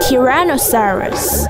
Tyrannosaurus.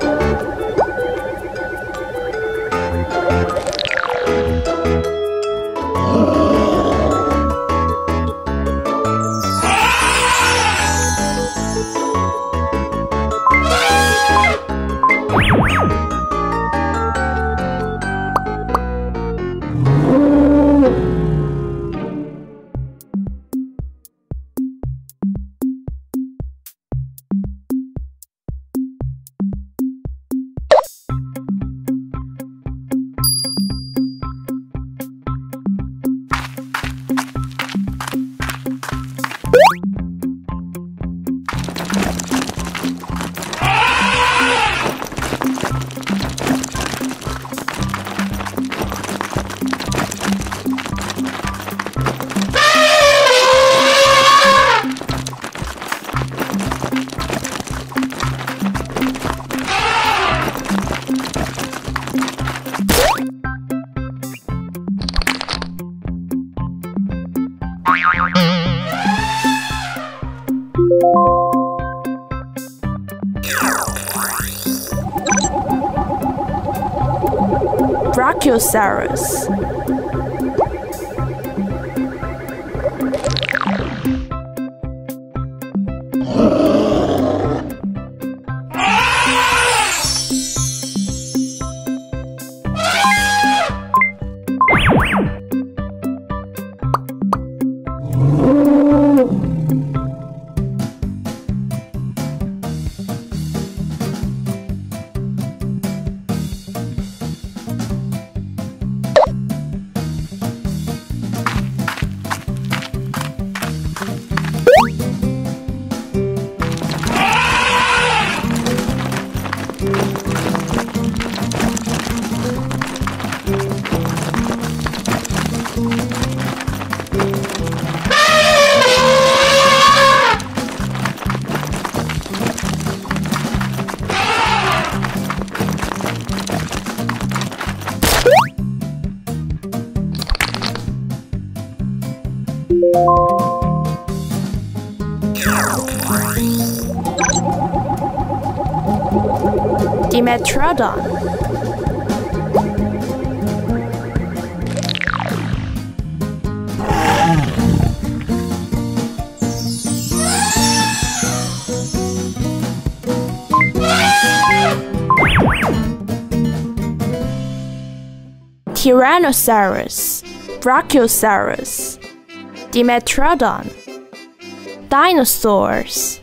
Brachiosaurus. Dimetrodon. Tyrannosaurus, Brachiosaurus, Dimetrodon, dinosaurs.